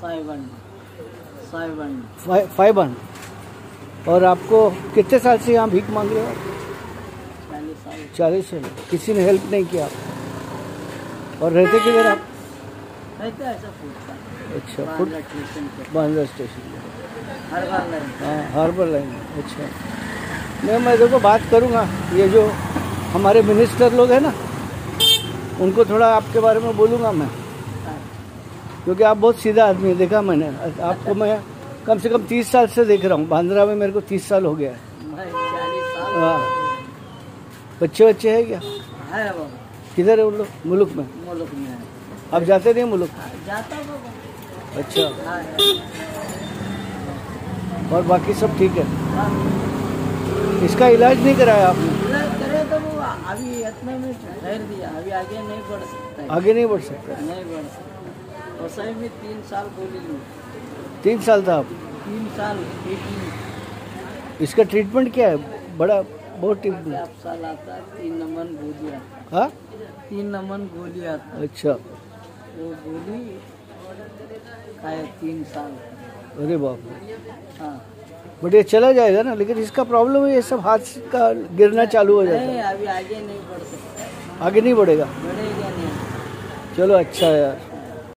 Five one और आपको कितने साल से यहाँ भीख मांग रहे हो चालीस साल। किसी ने हेल्प नहीं किया? और रहते किधर आप? रहते ऐसा अच्छा फुट बांद्रा स्टेशन हाँ हार्बर लाइन। अच्छा। नहीं मैं देखो बात करूँगा। ये जो हमारे मिनिस्टर लोग हैं ना उनको थोड़ा आपके बारे में बोलूँगा मैं। क्योंकि आप बहुत सीधा आदमी है देखा मैंने। आपको मैं कम से कम तीस साल से देख रहा हूँ। बांद्रा में मेरे को तीस साल हो गया है। भाई चालीस साल। हाँ। बच्चे बच्चे है क्या? किधर है उन लोग? मुल्क में। मुल्क में आप जाते नहीं मुल्क? हाँ, जाता अच्छा। हाँ, और बाकी सब ठीक है। इसका इलाज नहीं कराया आपने? अभी इतने में ठहर दिया अभी आगे नहीं बढ़ सकता आगे नहीं बढ़ सकता नहीं बढ़ सकता वसई में तीन साल गोली ली तीन साल था आप तीन साल ट्रीटमेंट इसका ट्रीटमेंट क्या है? बड़ा बहुत ट्रीटमेंट साल आता है तीन नंबर गोली आता हाँ? तीन नमन गोली आता अच्छा। वो गोली खाए तीन साल अरे बाप बट ये चला जाएगा ना लेकिन इसका प्रॉब्लम है ये सब हाथ का गिरना चालू हो जाता है। अभी आगे नहीं बढ़ सकता। आगे नहीं बढ़ेगा? बढ़ेगा नहीं। चलो अच्छा यार।